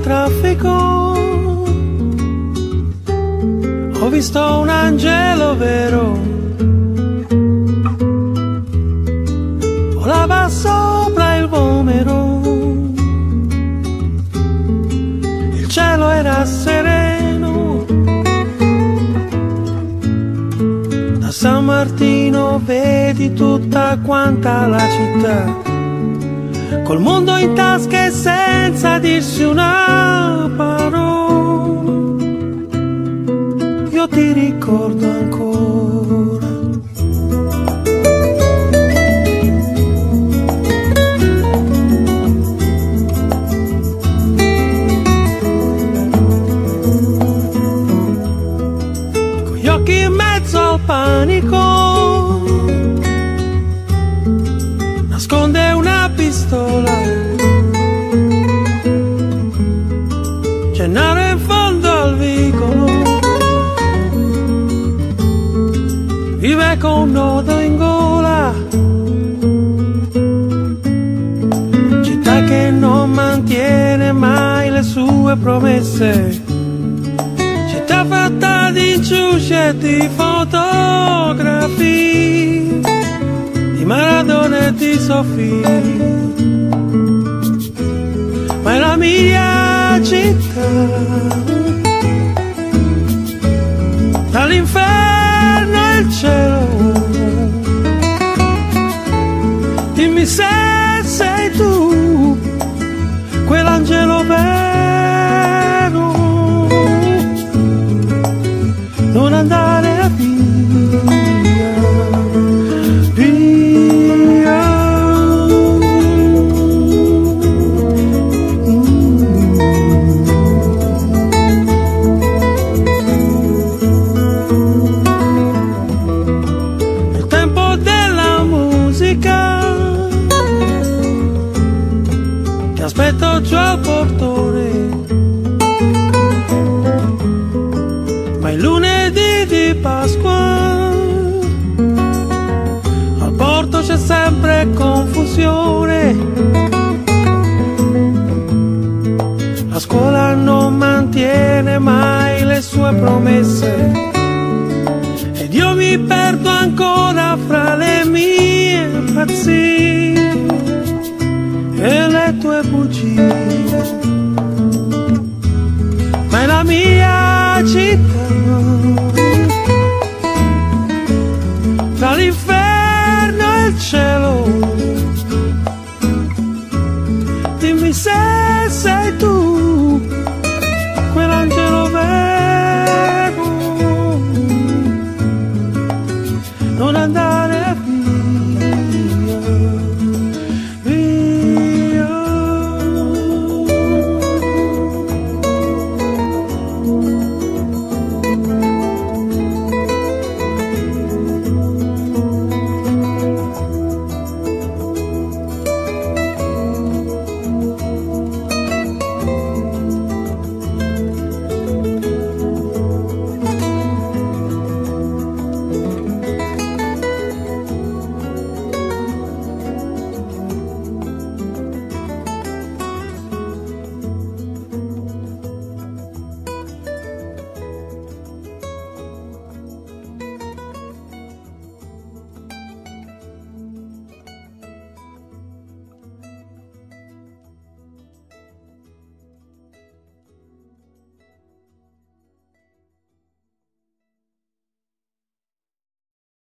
traffico. Ho visto un angelo vero. Volava sopra il vomero. Il cielo era sereno. Da San Martino vedi tutta quanta la città Col mondo in tasca e senza dirsi una parola io ti ricordo ancora. Con gli occhi in mezzo al panico, Gennaro in fondo al vicolo. vive con un nodo in gola. Città che non mantiene mai le sue promesse. Città fatta di ciusce e di fotografie, di Maradona e di Sofì. Ma è la mia città, dall'inferno sempre confusione. La scuola non mantiene mai le sue promesse. Ed io mi perdo ancora fra le mie pazzie e le tue bugie. Ma è la mia città, sei tu, quell'angelo vero. Non andare